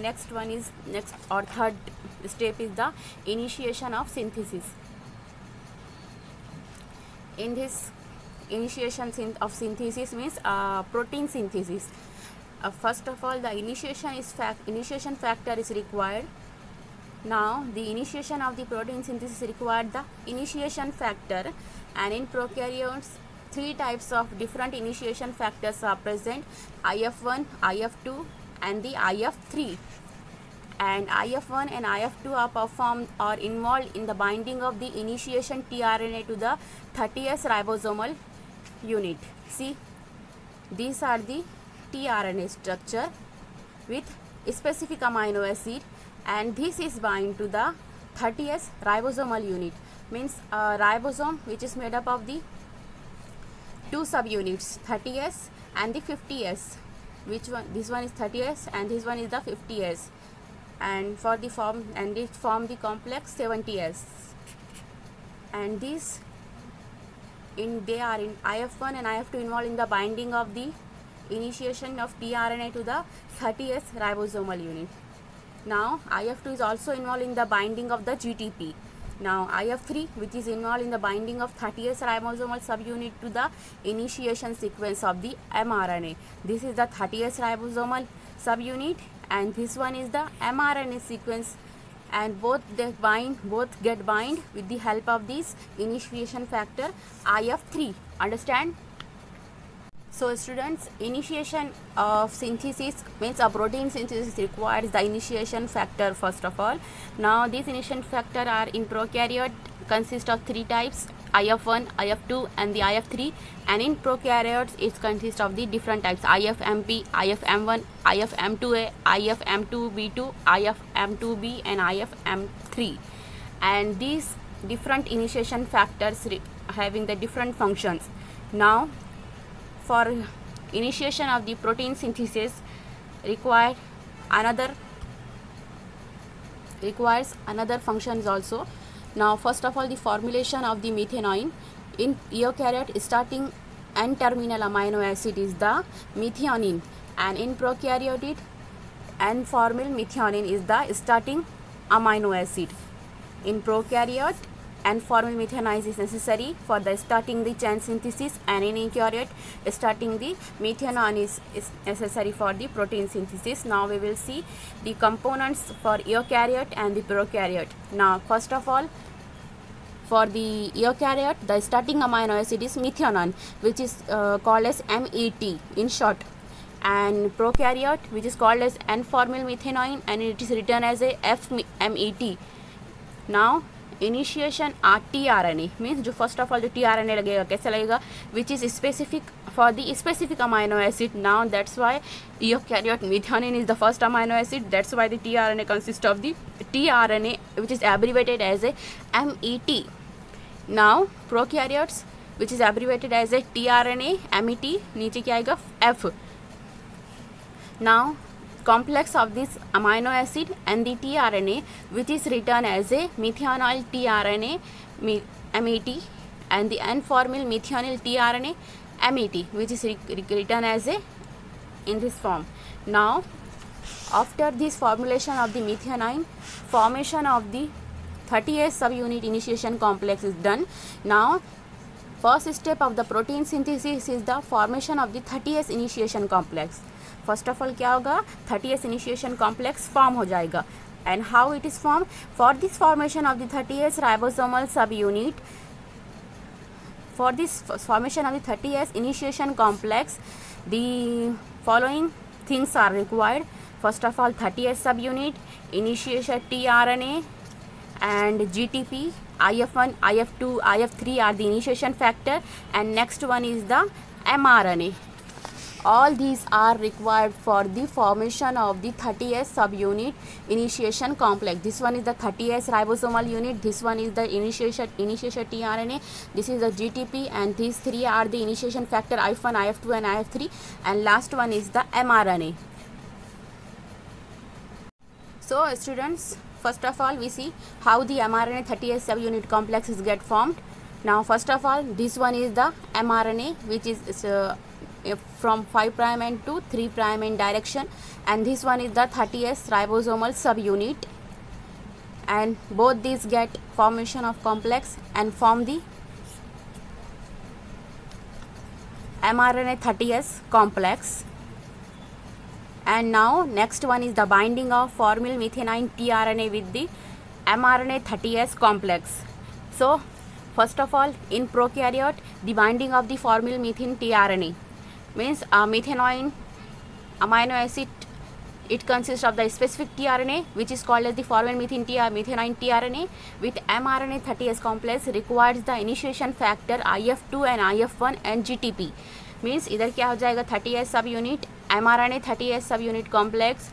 next one is next or third step is the initiation of synthesis. In this initiation of synthesis means uh, protein synthesis. Uh, first of all the initiation is fac- initiation factor is required. Now the initiation of the protein synthesis required the initiation factor. And in prokaryotes three types of different initiation factors are present. If1 if2 and the if3 and if1 and if2 are performed or involved in the binding of the initiation tRNA to the 30s ribosomal unit. See these are the tRNA structure with specific amino acid and this is bind to the 30s ribosomal unit. Means uh, ribosome which is made up of the two subunits 30s and the 50s which one this one is 30s and this one is the 50s and for the form and it form the complex 70s and these in they are in if1 and if2 involved in the binding of the initiation of tRNA to the 30s ribosomal unit. Now if2 is also involved in the binding of the GTP now if3 which is involved in the binding of 30s ribosomal subunit to the initiation sequence of the mRNA. This is the 30s ribosomal subunit and this one is the mRNA sequence. And both they bind both get bind with the help of this initiation factor if3 understand so students initiation of synthesis means a protein synthesis requires the initiation factor first of all. Now these initiation factor are in prokaryote consist of three types if1 if2 and the if3 and in prokaryotes it consists of the different types ifmp ifm1 ifm2a ifm2b2 ifm2b and ifm3 and these different initiation factors having the different functions. Now for initiation of the protein synthesis require another requires another functions also. Now first of all the formylation of the methionine in eukaryote starting and terminal amino acid is the methionine and in prokaryote it n formyl methionine is the starting amino acid. In prokaryote and formyl methionine is necessary for the starting the chain synthesis and in eukaryote starting the methionine is, is necessary for the protein synthesis. Now we will see the components for eukaryote and the prokaryote. Now first of all for the eukaryote the starting amino acid is methionine which is uh, called as MET in short. And prokaryote which is called as N-formyl methanoin and it is written as a FMET now initiation R T R N A means जो first of all जो T R N A लगेगा, कैसे लगेगा? Which is specific for the specific amino acid now that's why eukaryote methionine is the first amino acid that's why the T R N A consist of the T R N A which is abbreviated as a M E T now prokaryotes which is abbreviated as A T R N A M E T नीचे क्या आएगा? F now complex of this amino acid and the tRNA which is written as a methionine tRNA MET and the N-formyl methionine tRNA MET which is written as a in this form. Now after this formylation of the methionine formation of the 30S subunit initiation complex is done. Now first step of the protein synthesis is the formation of the 30S initiation complex first of all क्या होगा? Thirty S initiation complex form हो जाएगा। And how it is form for this formation of the thirty S ribosomal subunit for this formation of the thirty S initiation complex the following things are required first of all thirty S subunit initiation T R N A and G T P I F one I F two I F three are the initiation factor and next one is the M R N A all these are required for the formation of the 30s subunit initiation complex. This one is the 30s ribosomal unit. This one is the initiation initiation tRNA. This is the GTP and these three are the initiation factor IF1 IF2 and IF3 and last one is the mRNA. So students first of all we see how the mRNA 30s subunit complexes get formed. Now first of all this one is the mRNA which is uh, from 5 prime end to 3 prime end direction. And this one is the 30s ribosomal subunit. And both these get formation of complex and form the mRNA 30s complex. And now next one is the binding of formyl methanine tRNA with the mRNA 30s complex. So first of all in prokaryote the binding of the formyl methane tRNA means uh, methanoin amino acid it consists of the specific tRNA which is called as the formalmethane TR, uh, methanoin tRNA with mRNA 30S complex requires the initiation factor IF2 and IF1 and GTP means either क्या हो जाएगा 30S subunit mRNA 30S subunit complex.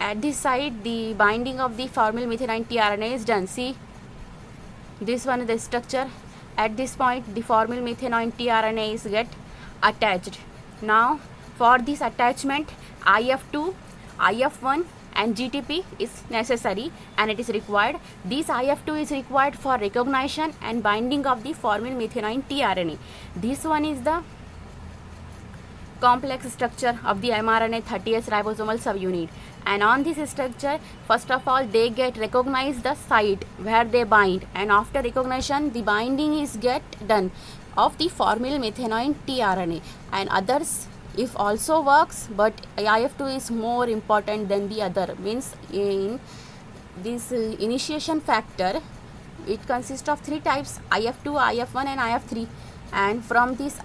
At this side the binding of the formylmethionine tRNA is done. See this one is the structure. At this point the formylmethionine tRNA is get attached now for this attachment IF2 IF1 and GTP is necessary and it is required. This IF2 is required for recognition and binding of the formyl methanoin tRNA. This one is the complex structure of the mRNA 30S ribosomal subunit and on this structure first of all they get recognize the site where they bind and after recognition the binding is get done of the formyl methanoin tRNA. And others if also works but IF2 is more important than the other. Means in this initiation factor it consists of three types IF2 IF1 and IF3 and from these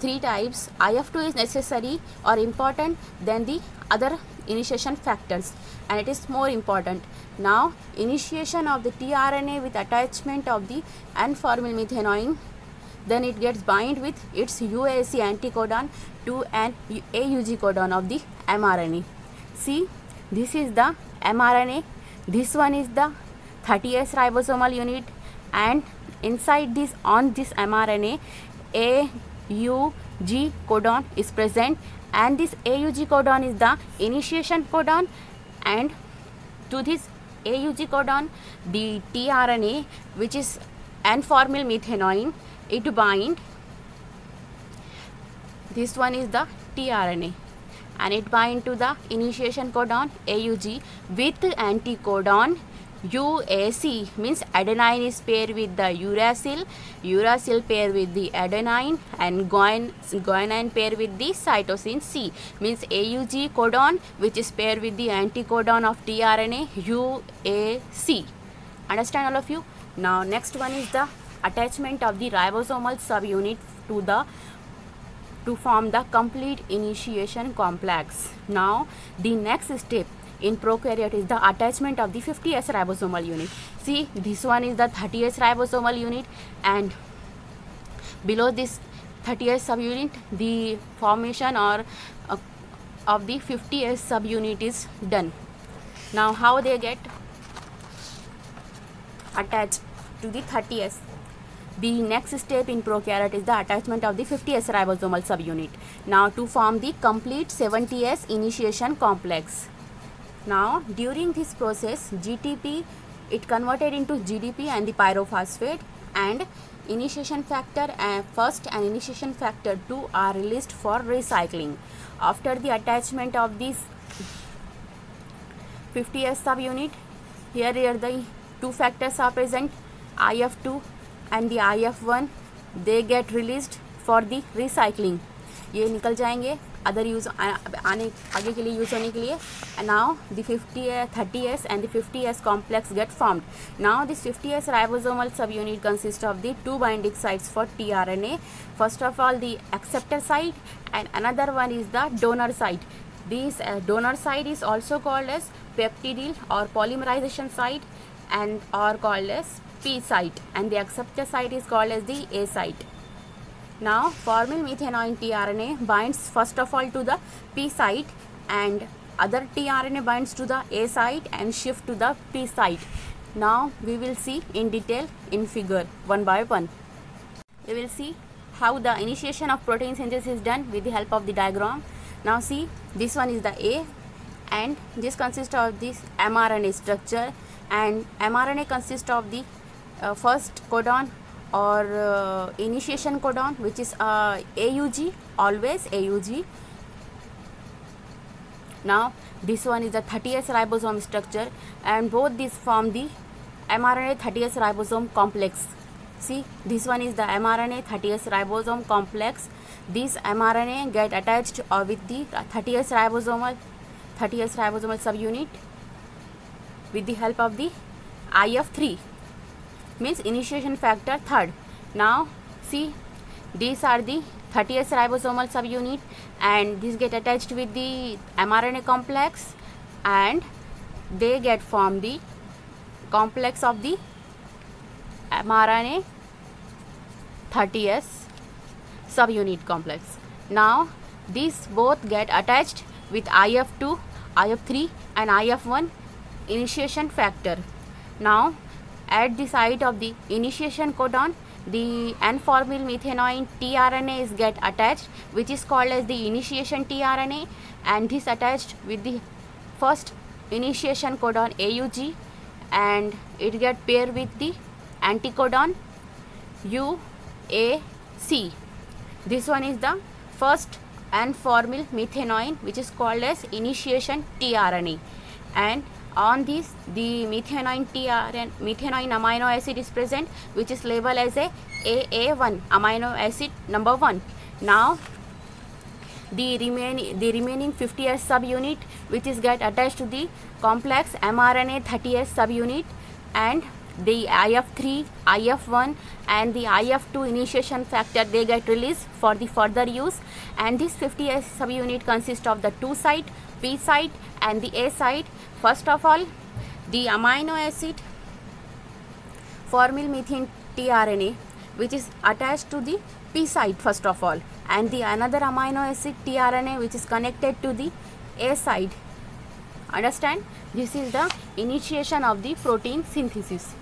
three types IF2 is necessary or important than the other initiation factors. And it is more important. Now initiation of the tRNA with attachment of the N-formyl methanoin then it gets bind with its UAC anticodon to an AUG codon of the mRNA. See, this is the mRNA, this one is the 30S ribosomal unit. And inside this on this mRNA AUG codon is present. And this AUG codon is the initiation codon. And to this AUG codon the tRNA which is N-formyl methanoin it bind this one is the tRNA and it bind to the initiation codon AUG with anticodon UAC means adenine is paired with the uracil, uracil pair with the adenine and guan, guanine pair with the cytosine C means AUG codon which is paired with the anticodon of tRNA UAC. Understand all of you? Now next one is the attachment of the ribosomal subunit to the to form the complete initiation complex. Now the next step in prokaryote is the attachment of the 50S ribosomal unit. See this one is the 30S ribosomal unit and below this 30S subunit the formation or uh, of the 50S subunit is done. Now how they get attached to the 30S the next step in prokaryote is the attachment of the 50S ribosomal subunit. Now to form the complete 70S initiation complex. Now during this process GTP it converted into GDP and the pyrophosphate and initiation factor uh, first and initiation factor 2 are released for recycling. After the attachment of this 50S subunit here, here the two factors are present IF2 and the I F one they get release for the recycling ये निकल जाएँगे other use आने, आगे के लिए use होने के लिए। Now the fifty thirty S and the fifty S complex get formed now this fifty S ribosomal subunit consist of the two binding sites for T R N A first of all the acceptor site and another one is the donor site this donor site is also called as peptidyl और polymerization site and और called as P site and the acceptor site is called as the A site. Now formyl methanoin tRNA binds first of all to the P site and other tRNA binds to the A site and shift to the P site. Now we will see in detail in figure one by one. We will see how the initiation of protein synthesis is done with the help of the diagram. Now see this one is the A and this consists of this mRNA structure and mRNA consists of the uh, first codon or uh, initiation codon which is uh, AUG always AUG now this one is the 30s ribosome structure and both these form the mRNA 30s ribosome complex. See this one is the mRNA 30s ribosome complex. This mRNA get attached uh, with the 30s ribosomal 30s ribosomal subunit with the help of the IF3 means initiation factor third now see these are the 30s ribosomal subunit and these get attached with the mRNA complex and they get form the complex of the mRNA 30s subunit complex. Now these both get attached with IF2, IF3 and IF1 initiation factor. Now at the site of the initiation codon the N-formyl methanoin tRNA is get attached which is called as the initiation tRNA and this attached with the first initiation codon AUG and it get paired with the anticodon UAC. This one is the first N-formyl methanoin which is called as initiation tRNA and on this the methanoin tRNA methanoin amino acid is present which is labeled as a AA1 amino acid number 1 now the remaining the remaining 50s subunit which is get attached to the complex mRNA 30s subunit and the IF3, IF1 and the IF2 initiation factor they get released for the further use. And this 50s subunit consists of the 2 site, P site and the A site. First of all the amino acid formylmethane tRNA which is attached to the P site first of all and the another amino acid tRNA which is connected to the A site. Understand? This is the initiation of the protein synthesis.